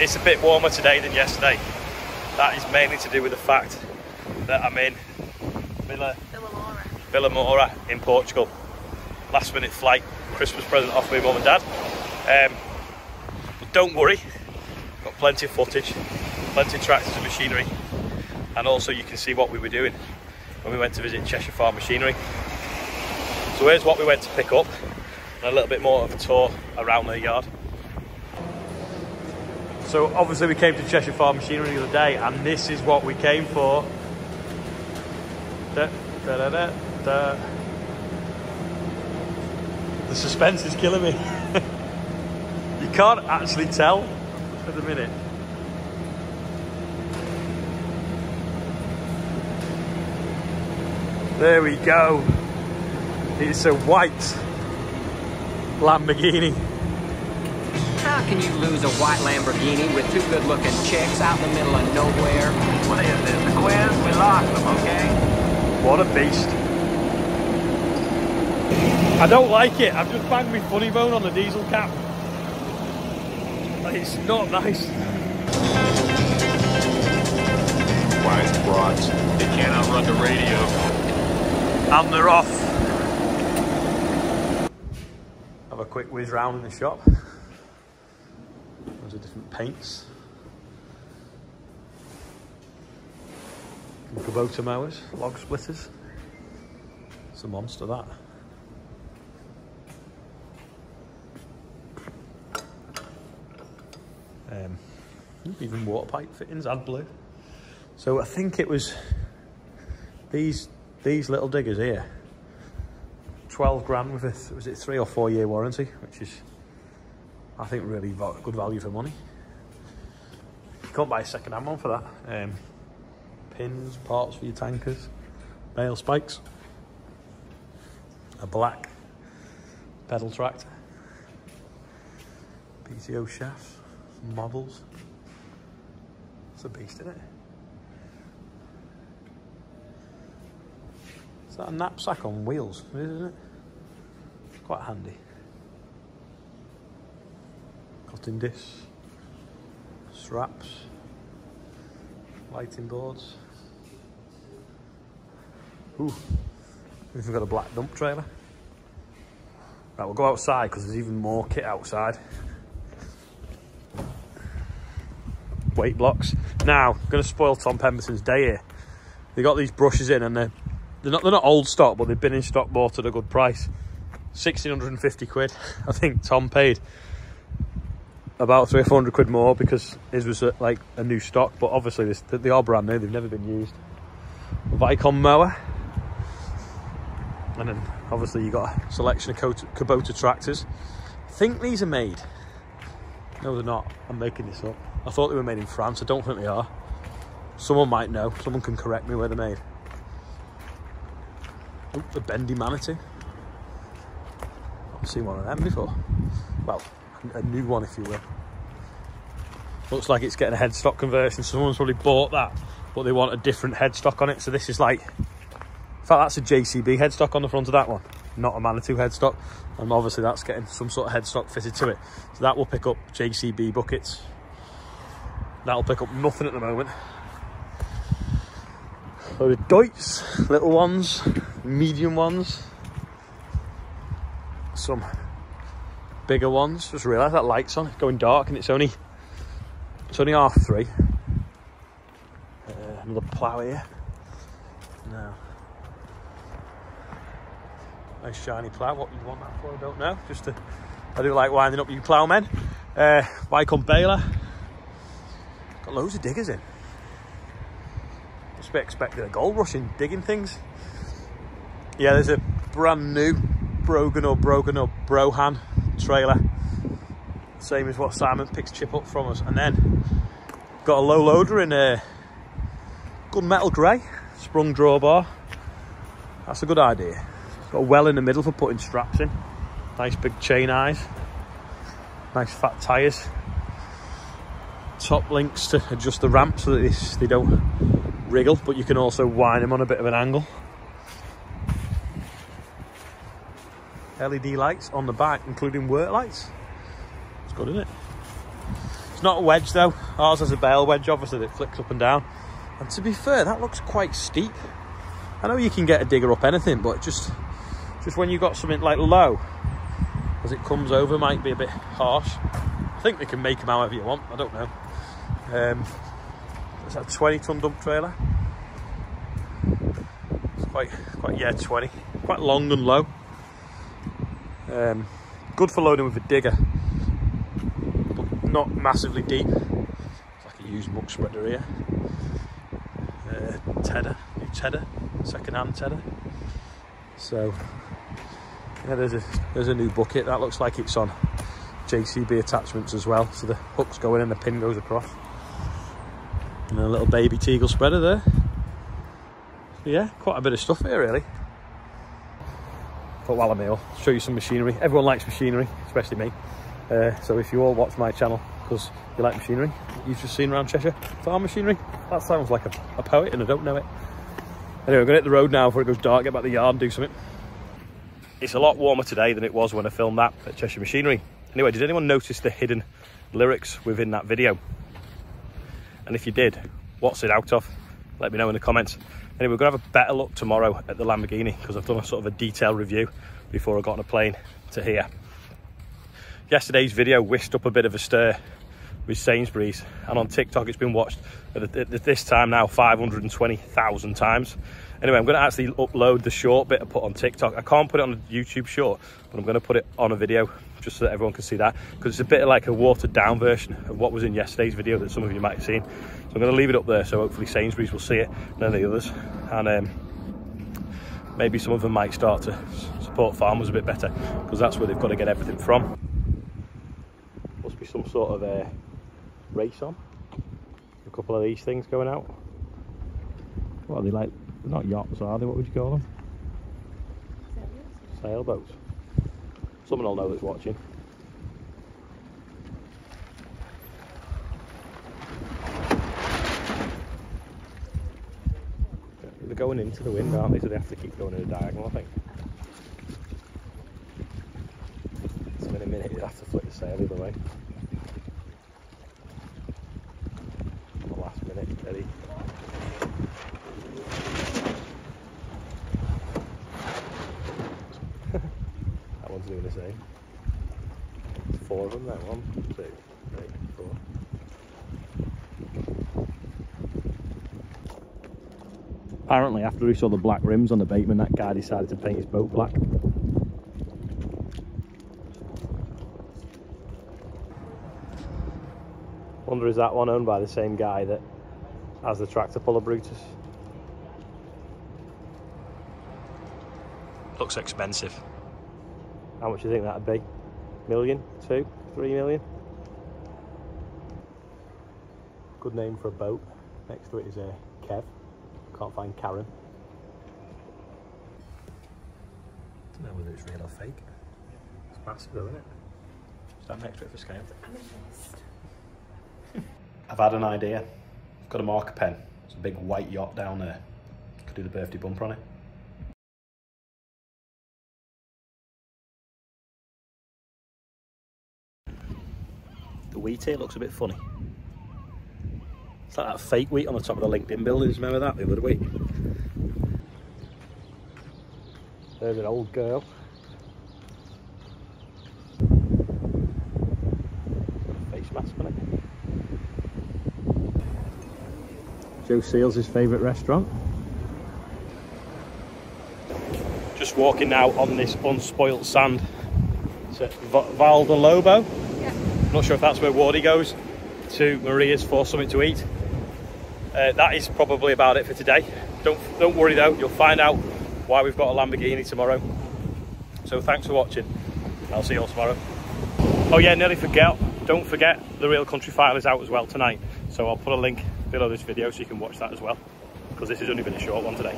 it's a bit warmer today than yesterday. That is mainly to do with the fact that I'm in Villa, Vilamoura in Portugal. Last minute flight, Christmas present off my mum and dad. Um, but don't worry, got plenty of footage, plenty of tractors and machinery, and also you can see what we were doing when we went to visit Cheshire Farm Machinery. So here's what we went to pick up, and a little bit more of a tour around their yard. So obviously we came to Cheshire Farm Machinery the other day, and this is what we came for. Da, da, da, The suspense is killing me. you can't actually tell at the minute. There we go. It's a white Lamborghini. How can you lose a white Lamborghini with two good-looking chicks out in the middle of nowhere? What is this, a quiz? We lost them, okay? What a beast. I don't like it. I've just banged my funny bone on the diesel cap. It's not nice. Wise broads. They can't outrun the radio. And they're off. Have a quick whiz round in the shop. Different paints. Kubota mowers, log splitters. It's a monster that. Um, even water pipe fittings and blue. So I think it was these these little diggers here. 12 grand with a, was it three or four year warranty, which is, I think, really good value for money. You can't buy a second hand one for that. Um, pins, parts for your tankers, bale spikes, a black pedal tractor, PTO shafts, models. It's a beast, isn't it? it? Is that a knapsack on wheels, isn't it? It's quite handy. Cutting discs, straps, lighting boards. Ooh, we've got a black dump trailer. Right, we'll go outside because there's even more kit outside. Weight blocks. Now, I'm going to spoil Tom Pemberton's day here. They got these brushes in and they're they're not they're not old stock, but they've been in stock bought at a good price. 1650 quid. I think Tom paid about three or four hundred quid more because his was a, like a new stock, but obviously this, they are brand new, they've never been used. Vicon mower. And then obviously you got a selection of Kubota tractors. I think these are made. No, they're not. I'm making this up. I thought they were made in France. I don't think they are. Someone might know. Someone can correct me where they're made. Oh, the bendy Manitou. I've seen one of them before. Well, a new one, if you will. Looks like it's getting a headstock conversion. Someone's probably bought that, but they want a different headstock on it. So this is like, in fact, that's a JCB headstock on the front of that one, not a Manitou headstock. And obviously that's getting some sort of headstock fitted to it. So that will pick up JCB buckets. That'll pick up nothing at the moment. Load of Deutz, little ones, medium ones, some bigger ones. Just realised that light's on, it's going dark and it's only it's only half three. Uh, another plough here. No. Nice shiny plough. What you want that for, I don't know. Just to, I do like winding up you ploughmen. Uh, Vicon baler. Got loads of diggers in. Must be expecting a gold rush in digging things. Yeah, there's a brand new Brogan or Brogan or Brohan trailer. Same as what Simon picks chip up from us. And then got a low loader in a good metal grey, sprung drawbar. That's a good idea. Got a well in the middle for putting straps in. Nice big chain eyes. Nice fat tyres. Top links to adjust the ramp so that they don't wriggle, but you can also wind them on a bit of an angle. LED lights on the back, including work lights. It's good, isn't it? It's not a wedge though. Ours has a bale wedge, obviously, that flicks up and down. And to be fair, that looks quite steep. I know you can get a digger up anything, but just just when you've got something like low, as it comes over, might be a bit harsh. I think they can make them however you want. I don't know. Um, it's a 20 ton dump trailer. It's quite, quite yeah, 20. Quite long and low. Um, good for loading with a digger, but not massively deep. It's like a used muck spreader here. Uh, tedder, new tedder, second hand tedder. So yeah, there's a there's a new bucket that looks like it's on JCB attachments as well. So the hook's going in, and the pin goes across. And a little baby Teagle spreader there. Yeah, quite a bit of stuff here really. But while I'm here, I'll show you some machinery. Everyone likes machinery, especially me. Uh, so if you all watch my channel because you like machinery, you've just seen around Cheshire farm machinery. That sounds like a, a poet and I don't know it. Anyway, going to hit the road now before it goes dark, get back to the yard and do something. It's a lot warmer today than it was when I filmed that at Cheshire Machinery. Anyway, did anyone notice the hidden lyrics within that video? And if you did, what's it out of? Let me know in the comments. Anyway, we're to have a better look tomorrow at the Lamborghini because I've done a sort of a detailed review before I got on a plane to here. Yesterday's video whisked up a bit of a stir with Sainsbury's and on TikTok it's been watched at this time now 520,000 times. Anyway, I'm going to actually upload the short bit I put on TikTok. I can't put it on a YouTube short, but I'm going to put it on a video just so that everyone can see that because it's a bit like a watered down version of what was in yesterday's video that some of you might have seen. So I'm going to leave it up there so hopefully Sainsbury's will see it and the others. And um, maybe some of them might start to support farmers a bit better because that's where they've got to get everything from. Must be some sort of a race on. A couple of these things going out. What are they like? They're not yachts, are they? What would you call them? Sailboats. Someone will know that's watching. They're going into the wind, aren't they? So they have to keep going in a diagonal, I think. So in a minute, you have to flip the sail either way. The last minute, ready. That. Four of them there. One, two, three, four. Apparently, after he saw the black rims on the Bateman, that guy decided to paint his boat black. Wonder is that one owned by the same guy that has the tractor puller Brutus? Looks expensive. How much do you think that'd be? Million? Two? Three million? Good name for a boat. Next to it is a Kev. Can't find Karen. Don't know whether it's real or fake. It's massive though, isn't it? Stand next to it for scale. I've had an idea. I've got a marker pen. It's a big white yacht down there. Could do the birthday bumper on it. Wheat here looks a bit funny. It's like that fake wheat on the top of the LinkedIn buildings. Remember that the other week? There's an old girl. Face mask on it. Joe Seals' his favourite restaurant. Just walking now on this unspoilt sand. It's Vale do Lobo. Not sure if that's where Wardy goes to Maria's for something to eat. Uh, that is probably about it for today. Don't don't worry though, you'll find out why we've got a Lamborghini tomorrow. So thanks for watching. I'll see you all tomorrow. Oh yeah, nearly forget. Don't forget the Real Country File is out as well tonight. So I'll put a link below this video so you can watch that as well. Because this has only been a short one today.